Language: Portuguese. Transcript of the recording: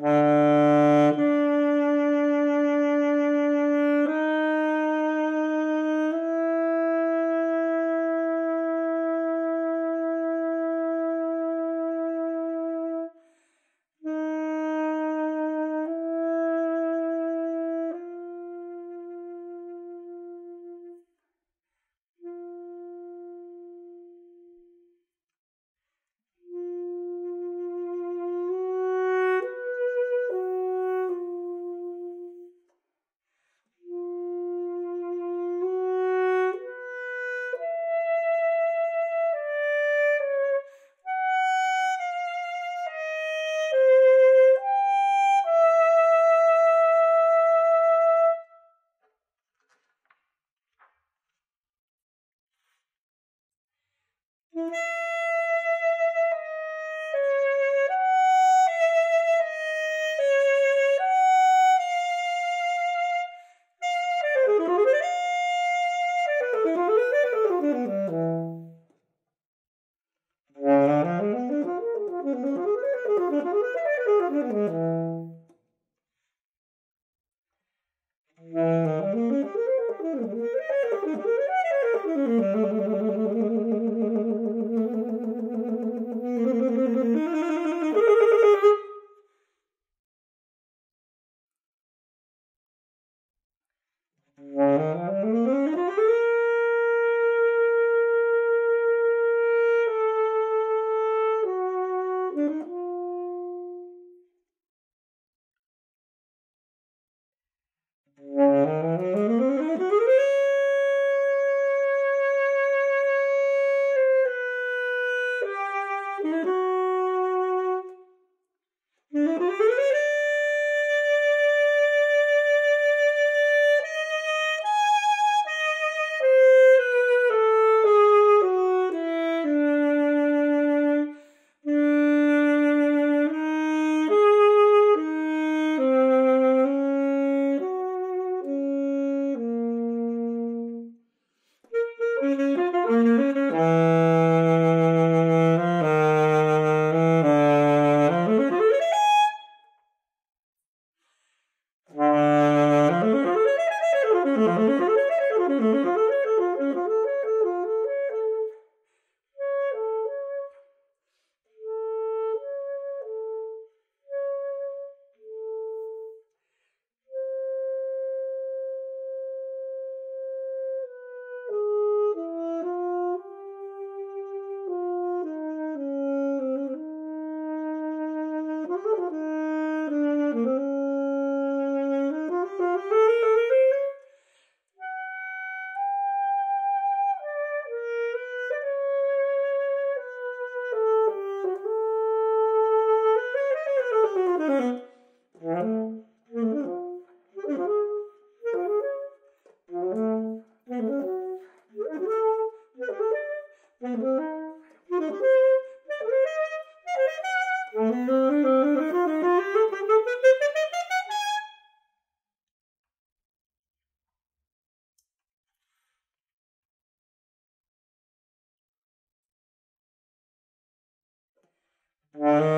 Música Uh...